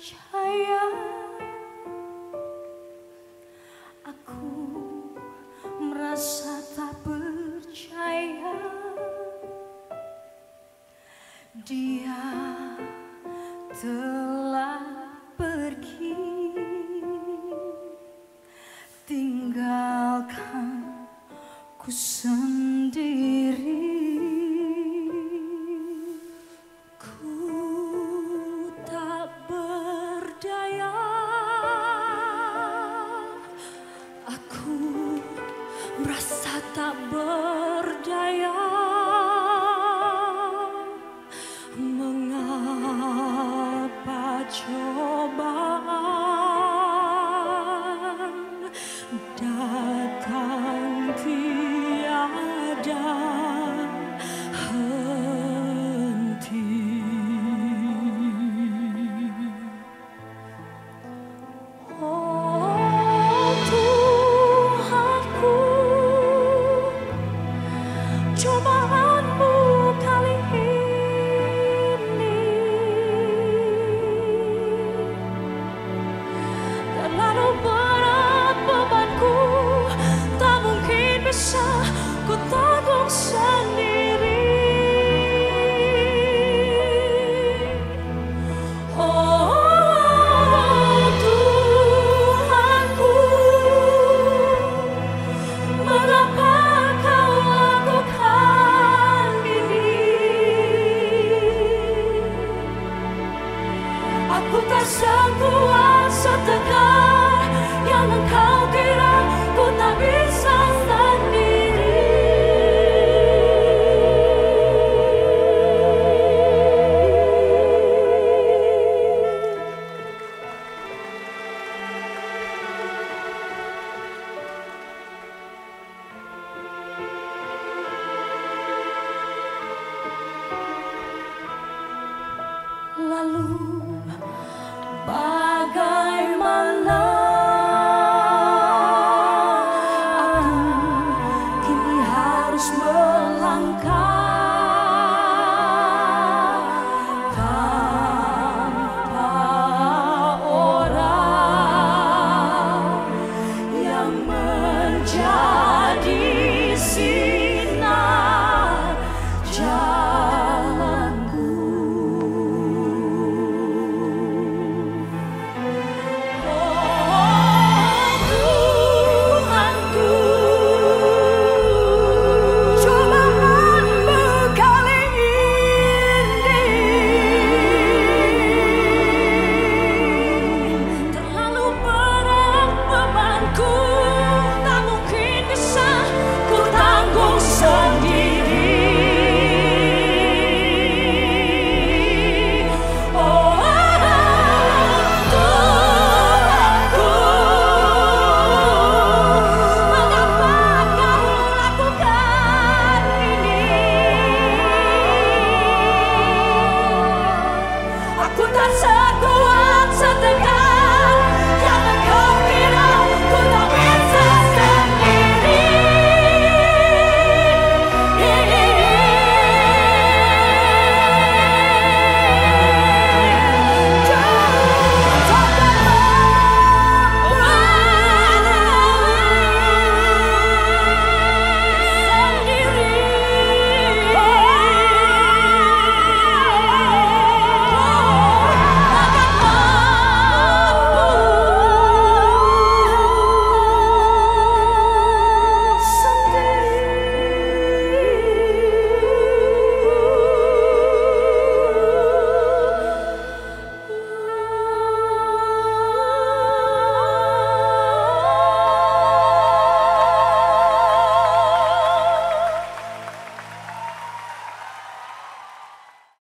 percaya Aku merasa tak percaya. Dia telah pergi. Tinggalkan ku sendiri semua setegak